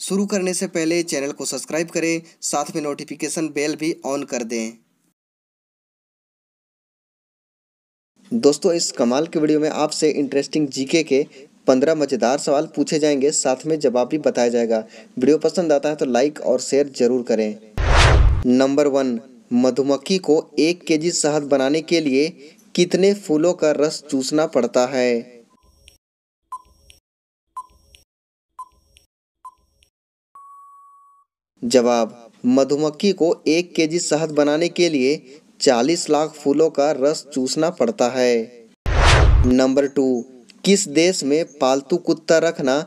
शुरू करने से पहले चैनल को सब्सक्राइब करें, साथ में नोटिफिकेशन बेल भी ऑन कर दें। दोस्तों, इस कमाल के वीडियो में आपसे इंटरेस्टिंग जीके के पंद्रह मज़ेदार सवाल पूछे जाएँगे, साथ में जवाब भी बताया जाएगा। वीडियो पसंद आता है तो लाइक और शेयर ज़रूर करें। नंबर वन मधुमक्खी को एक केजी शहद बनाने के लिए कितने फूलों का रस चूसना पड़ता है? जवाब, मधुमक्खी को एक केजी शहद बनाने के लिए चालीस लाख फूलों का रस चूसना पड़ता है। नंबर टू, किस देश में पालतू कुत्ता रखना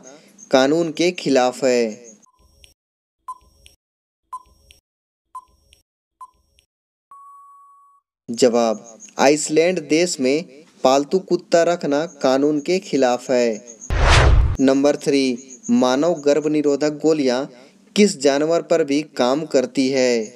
कानून के खिलाफ है? जवाब, आइसलैंड देश में पालतू कुत्ता रखना कानून के खिलाफ है। नंबर थ्री, मानव गर्भ निरोधक गोलियाँ किस जानवर पर भी काम करती है?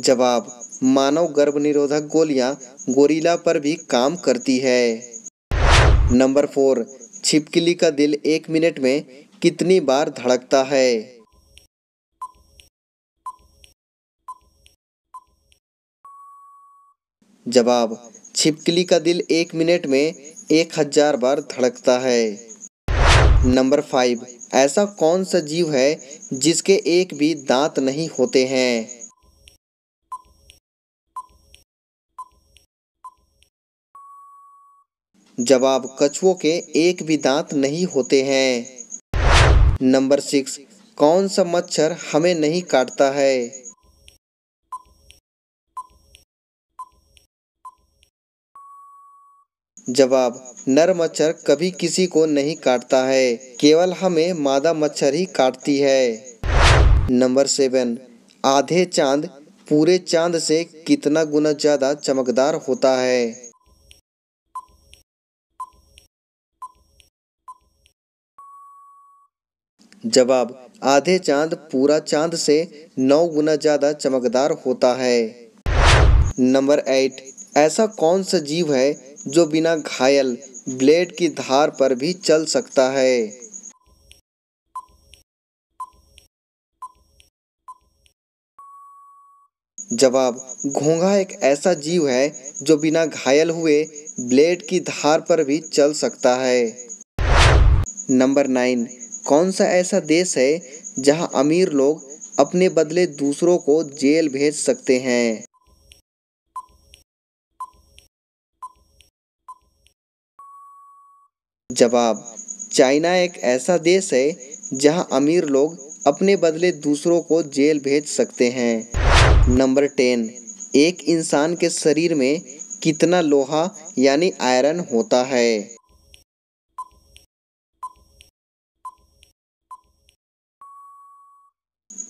जवाब, मानव गर्भ निरोधक गोलियाँ गोरिल्ला पर भी काम करती है। नंबर फोर, छिपकली का दिल एक मिनट में कितनी बार धड़कता है? जवाब, छिपकली का दिल एक मिनट में एक हज़ार बार धड़कता है। नंबर फाइव, ऐसा कौन सा जीव है जिसके एक भी दांत नहीं होते हैं? जवाब, कछुओं के एक भी दांत नहीं होते हैं। नंबर सिक्स, कौन सा मच्छर हमें नहीं काटता है? जवाब, नर मच्छर कभी किसी को नहीं काटता है, केवल हमें मादा मच्छर ही काटती है। नंबर सेवन, आधे चाँद, पूरे चाँद से कितना गुना ज़्यादा चमकदार होता है? जवाब, आधे चाँद, पूरा चाँद से नौ गुना ज़्यादा चमकदार होता है। नंबर एट, ऐसा कौन सा जीव है जो बिना घायल ब्लेड की धार पर भी चल सकता है। जवाब, घोंघा एक ऐसा जीव है जो बिना घायल हुए ब्लेड की धार पर भी चल सकता है। नंबर नाइन, कौन सा ऐसा देश है जहाँ अमीर लोग अपने बदले दूसरों को जेल भेज सकते हैं? जवाब, चाइना एक ऐसा देश है जहाँ अमीर लोग अपने बदले दूसरों को जेल भेज सकते हैं। नंबर टेन, एक इंसान के शरीर में कितना लोहा यानी आयरन होता है?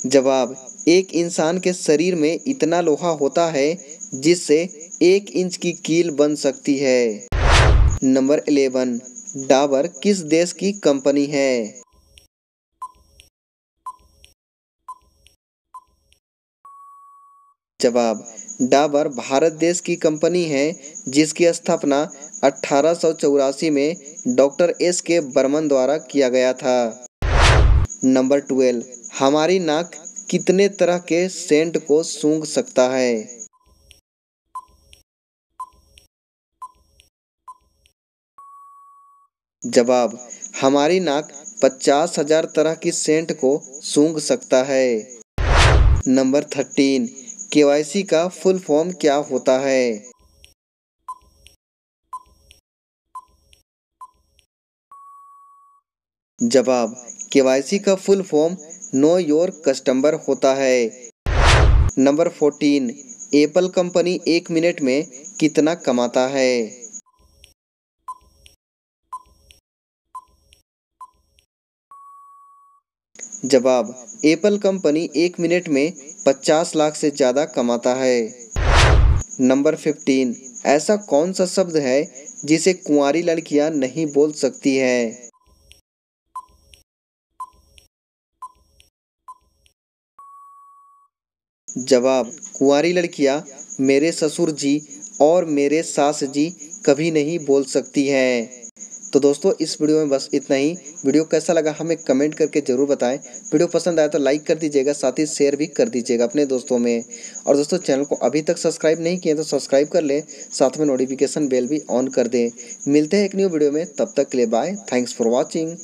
जवाब, एक इंसान के शरीर में इतना लोहा होता है जिससे एक इंच की कील बन सकती है। नंबर इलेवन डाबर किस देश की कंपनी है? जवाब, डाबर भारत देश की कंपनी है, जिसकी स्थापना अठारह सौ चौरासी में डॉक्टर एस के बर्मन द्वारा किया गया था। नंबर ट्वेल्व, हमारी नाक कितने तरह के सेंट को सूंघ सकता है? जवाब, हमारी नाक पचास हज़ार तरह की सेंट को सूंघ सकता है। नंबर थर्टीन केवाईसी का फुल फॉर्म क्या होता है? जवाब केवाईसी का full form know your customer होता है। नंबर फोर्टीन, एप्पल कंपनी एक मिनट में कितना कमाता है? जवाब, एप्पल कंपनी एक मिनट में 50 लाख से ज़्यादा कमाता है। नंबर 15 ऐसा कौन सा शब्द है जिसे कुंवारी लड़कियाँ नहीं बोल सकती है? जवाब, कुंवारी लड़कियाँ मेरे ससुर जी और मेरे सास जी कभी नहीं बोल सकती हैं। तो दोस्तों, इस वीडियो में बस इतना ही। वीडियो कैसा लगा हमें कमेंट करके ज़रूर बताएँ। वीडियो पसंद आया तो लाइक कर दीजिएगा, साथ ही शेयर भी कर दीजिएगा अपने दोस्तों में। और दोस्तों, चैनल को अभी तक सब्सक्राइब नहीं किए तो सब्सक्राइब कर लें, साथ में नोटिफिकेशन बेल भी ऑन कर दें। मिलते हैं एक न्यू वीडियो में, तब तक के लिए बाय थैंक्स फॉर वॉचिंग